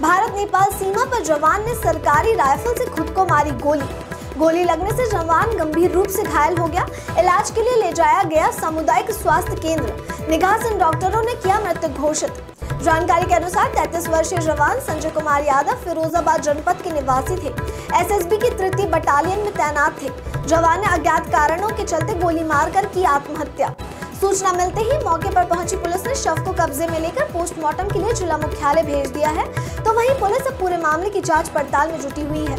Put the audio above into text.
भारत नेपाल सीमा पर जवान ने सरकारी राइफल से खुद को मारी गोली। गोली लगने से जवान गंभीर रूप से घायल हो गया। इलाज के लिए ले जाया गया सामुदायिक स्वास्थ्य केंद्र। निगाह सिंह डॉक्टरों ने किया मृत्यु घोषित। जानकारी के अनुसार 33 वर्षीय जवान संजय कुमार यादव फिरोजाबाद जनपद के निवासी थे। एसएसबी की तृतीय बटालियन में तैनात थे। जवान ने अज्ञात कारणों के चलते गोली मारकर की आत्महत्या। सूचना मिलते ही मौके पर पहुँची पुलिस ने शव को कब्जे में लेकर पोस्टमार्टम के लिए जिला मुख्यालय भेज दिया है। तो वहीं पुलिस अब पूरे मामले की जाँच पड़ताल में जुटी हुई है।